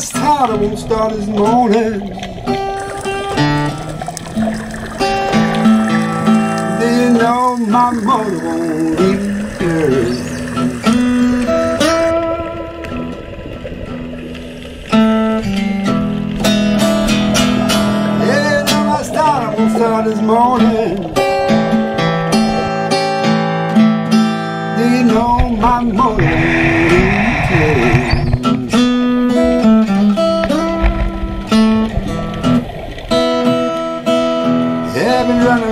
start, I won't start this morning. Then you know my motor won't even won't start this morning.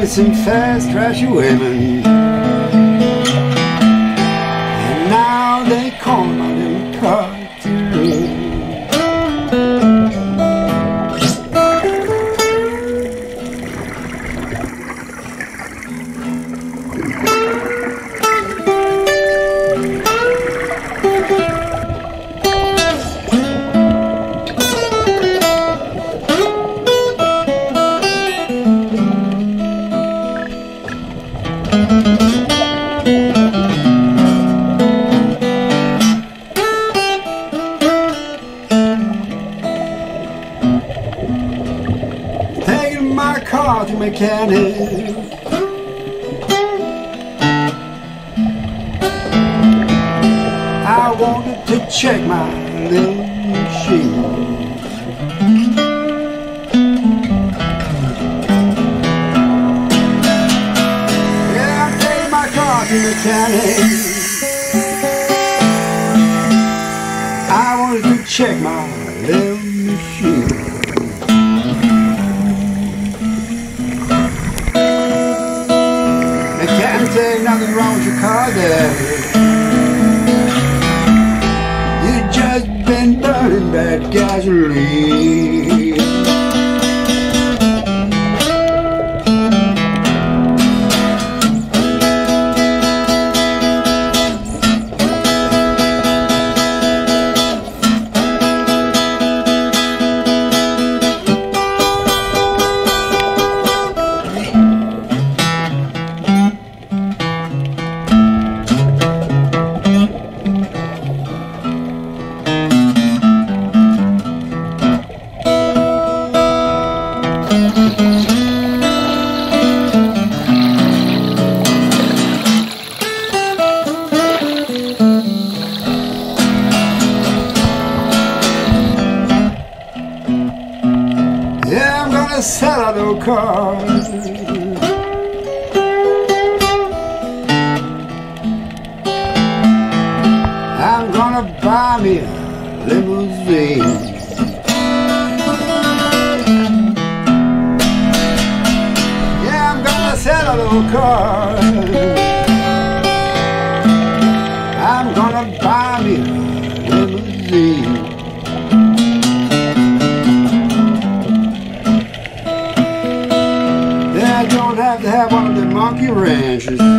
Some fast, trashy women. And now they call my little cartoon. My car to mechanic. I wanted to check my little machine. Yeah, I'm taking my mechanic. I wanted to check my little machine. Nothing wrong with your car there. You just been burning bad gasoline. A little car. I'm gonna buy me a limousine. Yeah, I'm gonna sell a little car. 知识。